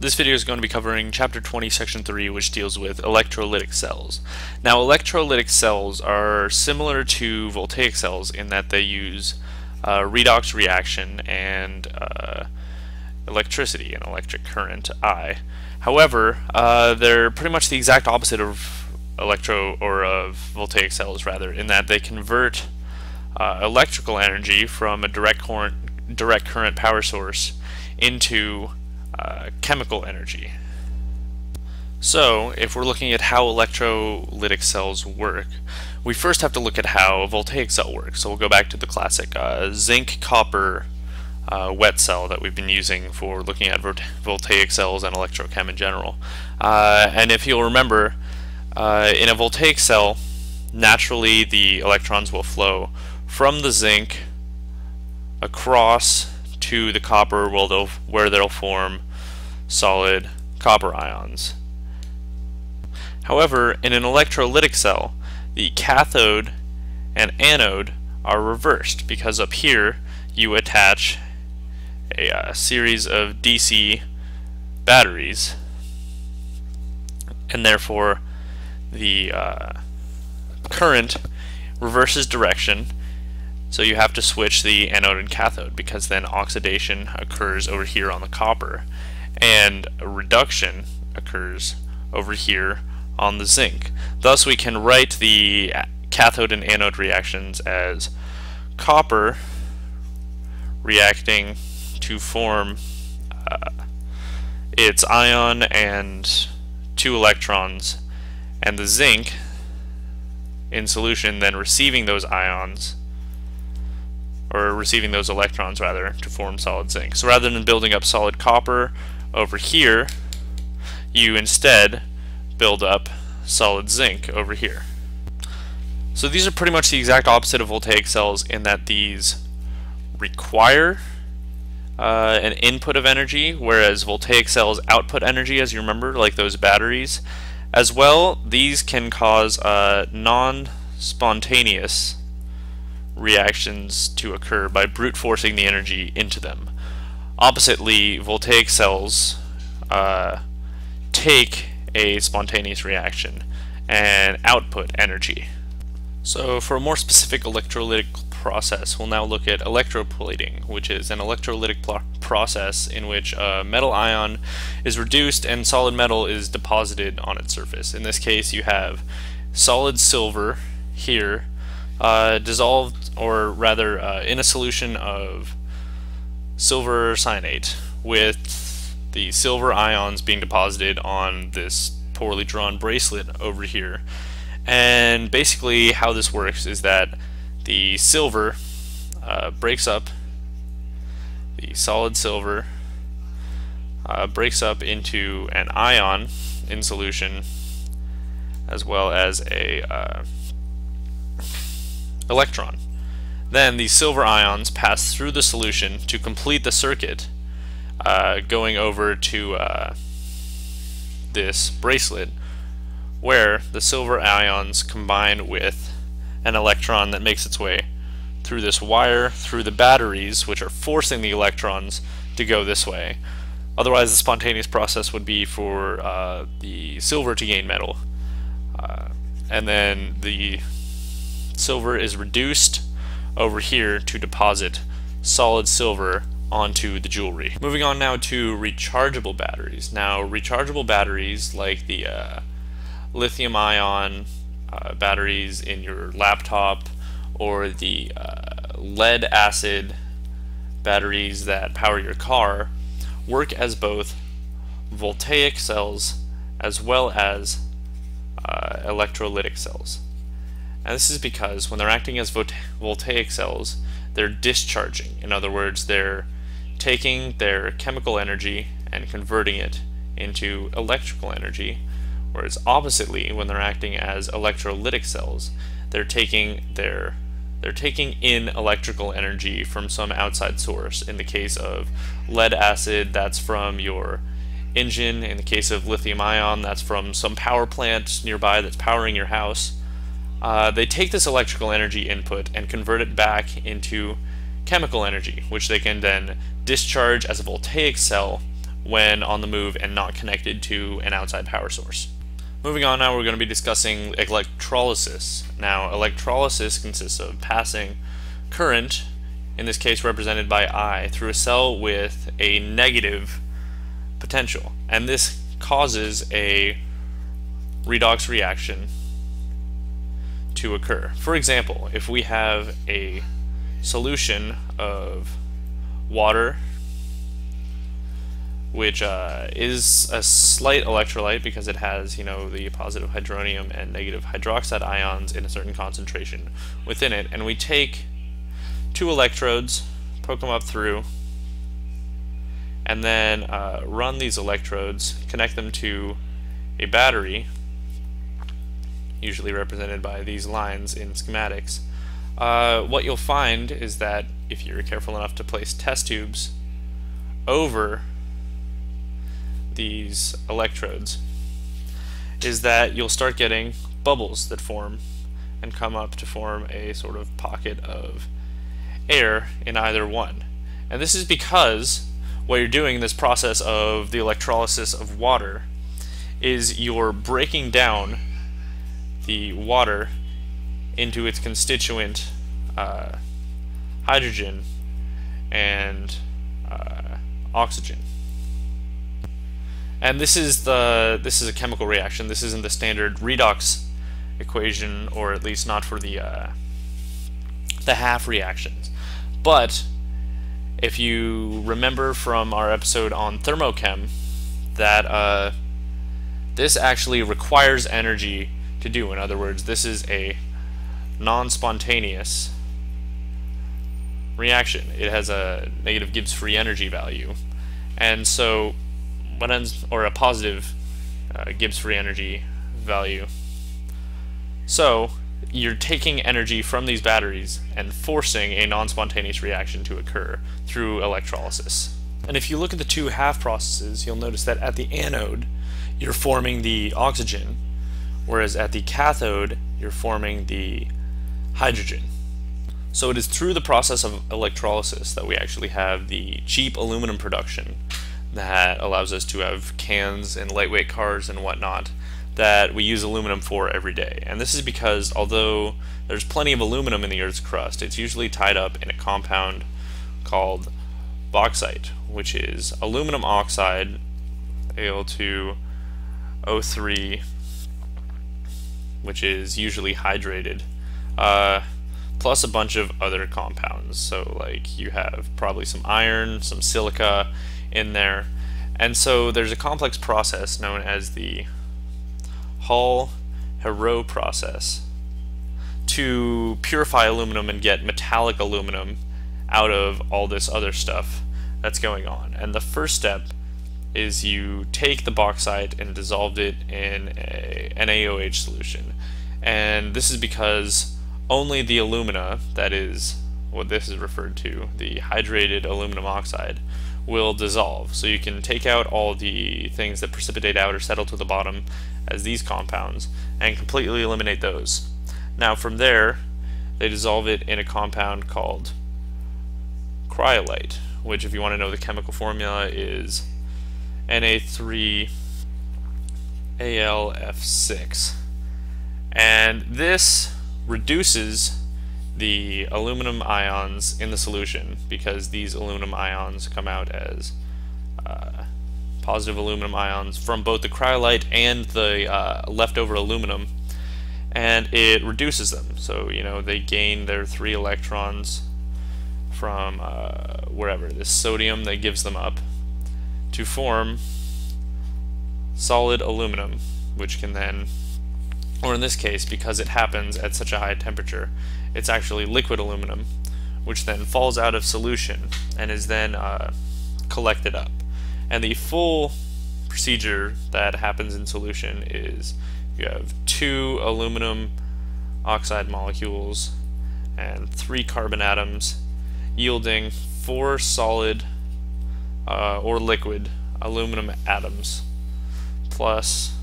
This video is going to be covering Chapter 20, Section 3, which deals with electrolytic cells. Now, electrolytic cells are similar to voltaic cells in that they use uh, redox reaction and uh, electricity, and electric current, I. However, uh, they're pretty much the exact opposite of electro or of voltaic cells, rather, in that they convert uh, electrical energy from a direct current, direct current power source into uh, chemical energy. So, if we're looking at how electrolytic cells work, we first have to look at how a voltaic cell works. So we'll go back to the classic uh, zinc copper uh, wet cell that we've been using for looking at voltaic cells and electrochem in general. Uh, and if you'll remember, uh, in a voltaic cell, naturally the electrons will flow from the zinc across to the copper where they'll, where they'll form solid copper ions. However, in an electrolytic cell, the cathode and anode are reversed because up here you attach a uh, series of DC batteries and therefore the uh, current reverses direction so you have to switch the anode and cathode because then oxidation occurs over here on the copper and reduction occurs over here on the zinc. Thus we can write the cathode and anode reactions as copper reacting to form uh, its ion and two electrons and the zinc in solution then receiving those ions or receiving those electrons rather to form solid zinc. So rather than building up solid copper over here, you instead build up solid zinc over here. So these are pretty much the exact opposite of voltaic cells in that these require uh, an input of energy, whereas voltaic cells output energy, as you remember, like those batteries. As well, these can cause uh, non-spontaneous reactions to occur by brute forcing the energy into them. Oppositely, voltaic cells uh, take a spontaneous reaction and output energy. So for a more specific electrolytic process, we'll now look at electroplating, which is an electrolytic process in which a metal ion is reduced and solid metal is deposited on its surface. In this case, you have solid silver here uh, dissolved, or rather uh, in a solution of silver cyanate with the silver ions being deposited on this poorly drawn bracelet over here. And basically how this works is that the silver uh, breaks up, the solid silver uh, breaks up into an ion in solution as well as a uh, electron. Then these silver ions pass through the solution to complete the circuit, uh, going over to uh, this bracelet, where the silver ions combine with an electron that makes its way through this wire, through the batteries, which are forcing the electrons to go this way. Otherwise, the spontaneous process would be for uh, the silver to gain metal. Uh, and then the silver is reduced over here to deposit solid silver onto the jewelry. Moving on now to rechargeable batteries. Now rechargeable batteries like the uh, lithium ion uh, batteries in your laptop or the uh, lead acid batteries that power your car work as both voltaic cells as well as uh, electrolytic cells. And this is because when they're acting as voltaic cells, they're discharging. In other words, they're taking their chemical energy and converting it into electrical energy, whereas oppositely, when they're acting as electrolytic cells, they're taking their they're taking in electrical energy from some outside source. In the case of lead acid, that's from your engine. In the case of lithium ion, that's from some power plant nearby that's powering your house. Uh, they take this electrical energy input and convert it back into chemical energy, which they can then discharge as a voltaic cell when on the move and not connected to an outside power source. Moving on now, we're going to be discussing electrolysis. Now, electrolysis consists of passing current, in this case represented by I, through a cell with a negative potential. And this causes a redox reaction to occur. For example, if we have a solution of water which uh, is a slight electrolyte because it has, you know, the positive hydronium and negative hydroxide ions in a certain concentration within it. And we take two electrodes, poke them up through, and then uh, run these electrodes, connect them to a battery, usually represented by these lines in schematics. Uh, what you'll find is that if you're careful enough to place test tubes over these electrodes is that you'll start getting bubbles that form and come up to form a sort of pocket of air in either one. And this is because what you're doing in this process of the electrolysis of water is you're breaking down the water into its constituent uh, hydrogen and uh, oxygen. And this is the this is a chemical reaction. This isn't the standard redox equation, or at least not for the uh, the half reactions. But if you remember from our episode on thermochem, that uh, this actually requires energy to do. In other words, this is a non-spontaneous reaction. It has a negative Gibbs free energy value. And so what ends or a positive uh, Gibbs free energy value. So you're taking energy from these batteries and forcing a non-spontaneous reaction to occur through electrolysis. And if you look at the two half processes, you'll notice that at the anode, you're forming the oxygen, whereas at the cathode, you're forming the hydrogen. So it is through the process of electrolysis that we actually have the cheap aluminum production that allows us to have cans and lightweight cars and whatnot that we use aluminum for every day. And this is because although there's plenty of aluminum in the Earth's crust, it's usually tied up in a compound called bauxite, which is aluminum oxide, Al2O3, which is usually hydrated, uh, plus a bunch of other compounds. So like you have probably some iron, some silica, in there. And so there's a complex process known as the Hall-Héroult process to purify aluminum and get metallic aluminum out of all this other stuff that's going on. And the first step is you take the bauxite and dissolve it in a NaOH solution. And this is because only the alumina, that is what this is referred to, the hydrated aluminum oxide, will dissolve. So you can take out all the things that precipitate out or settle to the bottom as these compounds and completely eliminate those. Now from there, they dissolve it in a compound called cryolite, which if you want to know the chemical formula is Na3AlF6. And this reduces the aluminum ions in the solution because these aluminum ions come out as uh, positive aluminum ions from both the cryolite and the uh, leftover aluminum and it reduces them so you know they gain their three electrons from uh, wherever this sodium that gives them up to form solid aluminum which can then or in this case because it happens at such a high temperature it's actually liquid aluminum, which then falls out of solution and is then uh, collected up. And the full procedure that happens in solution is you have two aluminum oxide molecules and three carbon atoms yielding four solid uh, or liquid aluminum atoms plus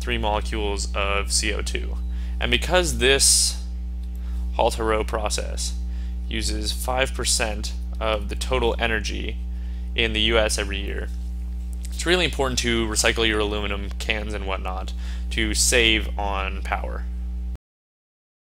three molecules of CO2. And because this Hall-Héroult process uses 5% of the total energy in the US every year. it's really important to recycle your aluminum cans and whatnot to save on power.